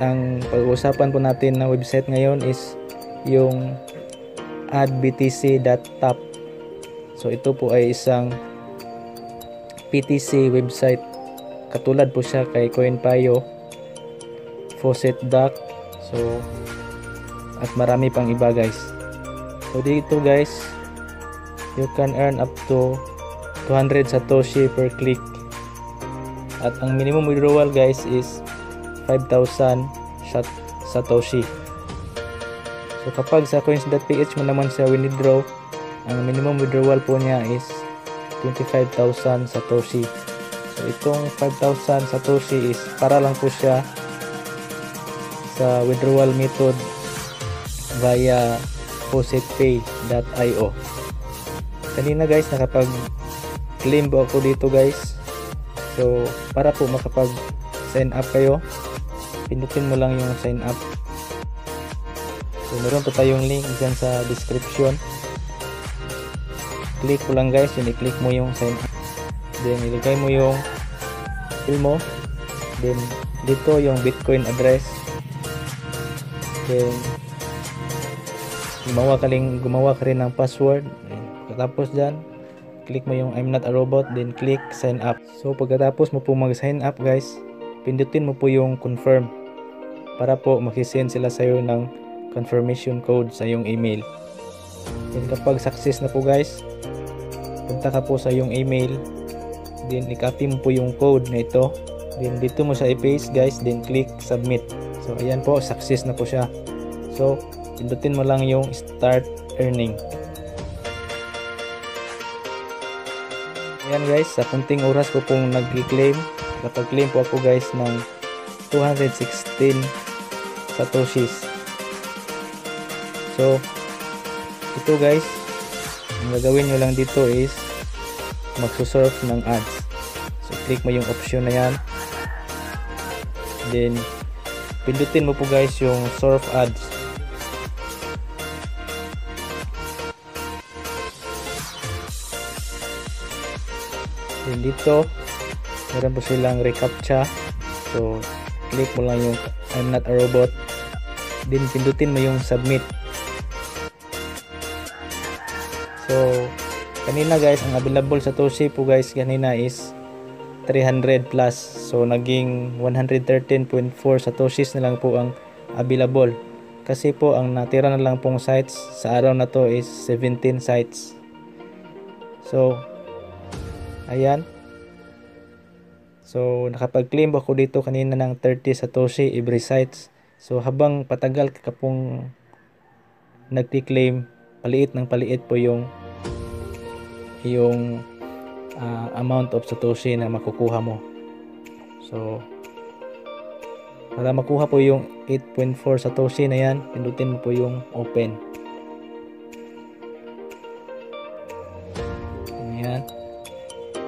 ang pag-uusapan po natin na website ngayon is yung adbtc.top. So ito po ay isang PTC website. Katulad po siya kay CoinPayo, Faucet Duck, so at marami pang iba guys. So dito guys, you can earn up to 200 satoshi per click. At ang minimum withdrawal guys is 5,000 satoshi. So kapag sa coins.ph mo naman siya withdraw, ang minimum withdrawal po niya is 25,000 satoshi. So itong 5,000 satoshi is para lang po siya sa withdrawal method via faucetpay.io. Kanina guys nakapag claim po ako dito guys. So para po makapag sign up kayo, pindutin mo lang yung sign up So, meron po tayong link dyan sa description. Click mo lang guys, yun i-click mo yung sign up. Then, ilagay mo yung email mo. Then, dito yung Bitcoin address. Then, gumawa ka, rin, gumawa ka rin ng password. Pagkatapos dyan, click mo yung I'm not a robot. Then, click sign up. So, pagkatapos mo po mag-sign up guys, pindutin mo po yung confirm para po makisend sila sa'yo ng confirmation code sa iyong email. Then kapag success na po guys, punta ka po sa iyong email, then i-copy mo po yung code na ito, then dito mo siya i-paste guys, then click submit. So ayan po, success na po siya. So, pindutin mo lang yung start earning. Ayan guys, sa kunting oras ko pong nag-claim, nakapag-claim po ako guys ng 216 satoshis. So, ito guys, ang gagawin nyo lang dito is magsusurf ng ads. So, click mo yung option na yan. Then, pindutin mo po guys yung surf ads. Then dito, meron po silang recaptcha. So, click mo lang yung I'm not a robot. Then, pindutin mo yung submit. So, kanina guys, ang available sa Toshi po guys kanina is 300 plus. So, naging 113.4 satoshis na lang po ang available. Kasi po, ang natira na lang pong sites sa araw na to is 17 sites. So, ayan. So, nakapag-claim ako dito kanina ng 30 satoshi every sites. So, habang patagal ka pong nagti-claim, paliit ng paliit po yung yung uh, amount of satoshi na makukuha mo. So para makuha po yung 8.4 satoshi na yan pindutin mo po yung open. Ayan.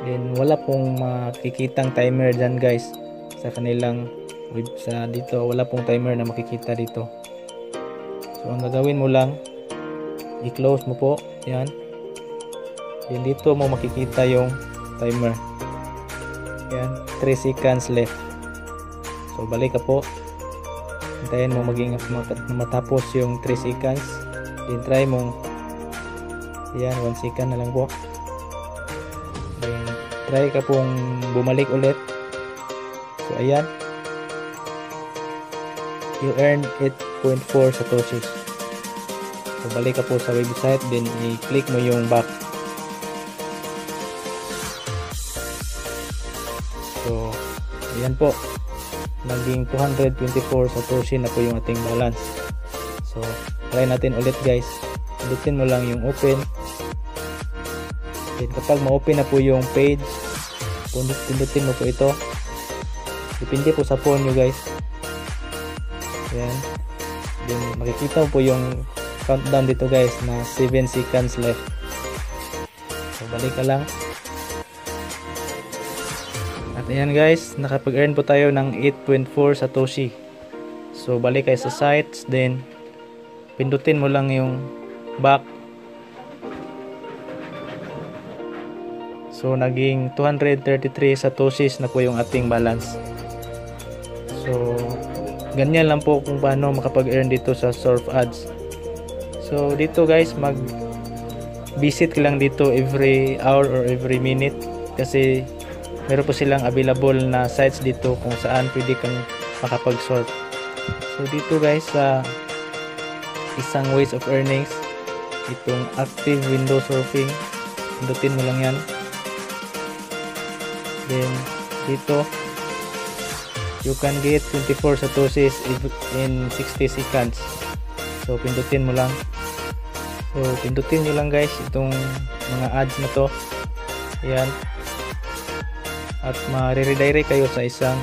Then wala pong makikitang timer dyan guys sa kanilang web sa dito wala pong timer na makikita dito so ang gagawin mo lang i-close mo po yan yan dito mo makikita yung timer. Yan, 3 seconds left. So balik ka po. Hintayin mo maging matapos yung 3 seconds. Then try mo yan, 1 second na lang po. Then try ka pong bumalik ulit. So ayan. You earn 8.4 satoshis. So balik ka po sa website then i-click mo yung back So, ayan po. Naging 224 satoshi na po yung ating balance. So, try natin ulit guys. Pindutin mo lang yung open. Then, kapag ma-open na po yung page, pindutin mo po ito. Depende po sa phone nyo guys. Ayan. Then, makikita po yung countdown dito guys na 7 seconds left. So, balik ka lang. At ayan guys, nakapag-earn po tayo ng 8.4 Satoshi. So balik kayo sa sites, then pindutin mo lang yung back. So naging 233 Satoshis na po yung ating balance. So ganyan lang po kung paano makapag-earn dito sa Surf Ads. So dito guys, mag visit ka lang dito every hour or every minute kasi meron po silang available na sites dito kung saan pwede kang makapag-sort. So dito guys sa isang ways of earnings itong active window surfing pindutin mo lang yan then dito you can get 24 satoshis in 60 seconds. So pindutin mo lang. So pindutin nyo lang guys itong mga ads na to. Ayan. At ma-redirect kayo sa isang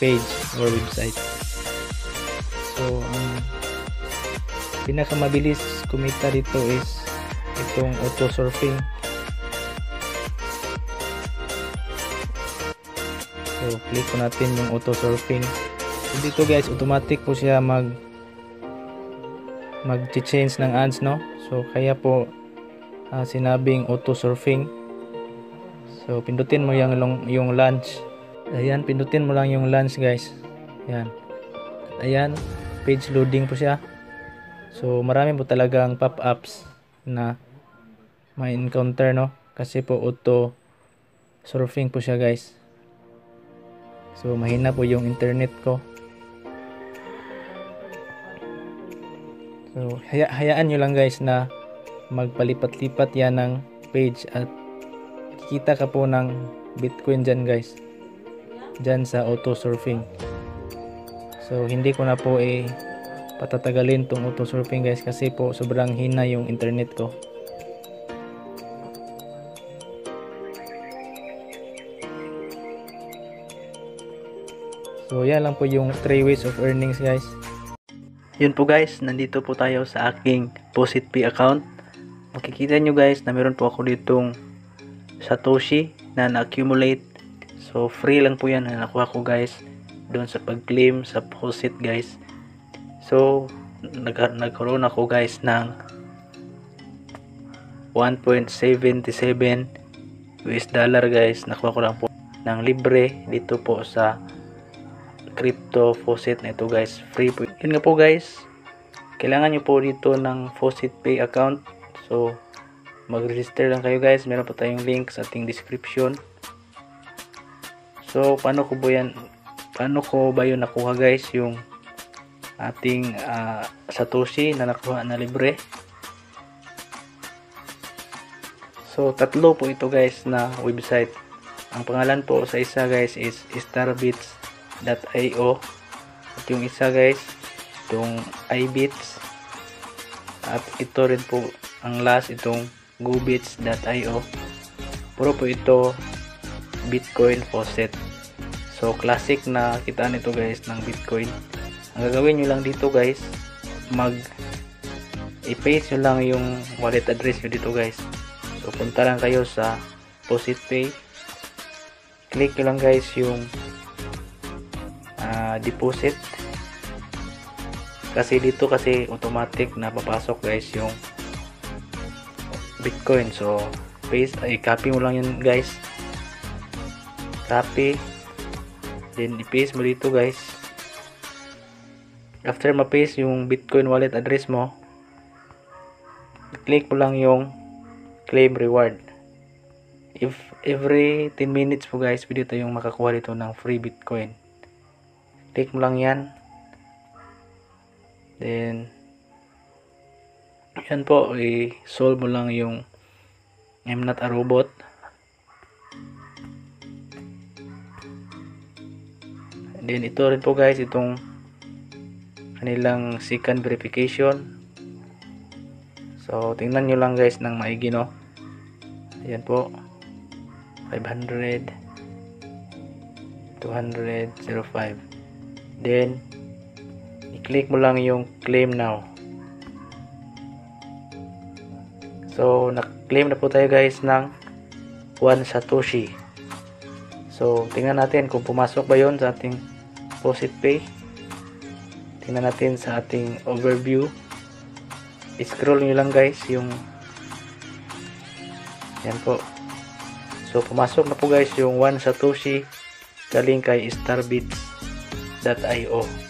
page or website. So ang um, pinakamabilis kumita dito is itong auto surfing click ko natin yung auto surfing so dito guys automatic po siya mag mag change ng ads no? So kaya po uh, sinabing auto surfing so pindutin mo yung, yung launch. Ayan pindutin mo lang yung launch guys. Ayan. Ayan page loading po siya. So marami po talagang pop-ups na may encounter no? Kasi po auto surfing po siya guys So mahina po yung internet ko. So haya hayaan nyo lang guys na magpalipat-lipat yan ng page at kikita ka po ng Bitcoin dyan guys. Dyan sa auto surfing. So hindi ko na po eh patatagalin tong auto surfing guys kasi po sobrang hina yung internet ko. So yan lang po yung 3 ways of earnings guys. Yun po guys, nandito po tayo sa aking Posit Pay account. Makikita nyo guys na meron po ako ditong Satoshi na na-accumulate. So free lang po yan na nakuha ko guys doon sa pag-claim sa Posit guys. So nag nagkaroon ako guys ng 1.77 US dollar guys. Nakuha ko lang po ng libre dito po sa crypto faucet na ito guys. Free po. Yun nga po guys. Kailangan nyo po dito ng faucet pay account. So mag register lang kayo guys. Meron po tayong link sa ating description. So paano ko ba yan? Paano ko ba yun nakuha guys? Yung ating uh, satoshi na nakuha na libre. So tatlo po ito guys na website. Ang pangalan po sa isa guys is starbits .io at yung isa guys itong iBits at ito rin po ang last itong gobits.io puro po ito bitcoin faucet. So classic na kitaan ito guys ng bitcoin. Ang gagawin nyo lang dito guys mag i-paste nyo lang yung wallet address nyo dito guys. So punta lang kayo sa Posit Pay. Click nyo lang guys yung deposit. Kasi dito kasi automatic na papasok guys yung bitcoin. So paste ay copy mo lang yun guys. Copy. Then i-paste mo dito guys. After ma-paste yung bitcoin wallet address mo click mo lang yung claim reward. If every 10 minutes po guys pwede tayong makakuha dito ng free bitcoin click mo lang yan. Then yan po i-solve mo lang yung I'm not a robot. Then ito rin po guys itong kanilang second verification. So tingnan nyo lang guys ng maigi no? Ayan po. 500 200 05 then i-click mo lang yung claim now. So na-claim na po tayo guys ng 1 satoshi. So tingnan natin kung pumasok ba yon sa ating deposit pay tingnan natin sa ating overview. I-scroll nyo lang guys yung yan po. So pumasok na po guys yung 1 satoshi galing kay Starbits .io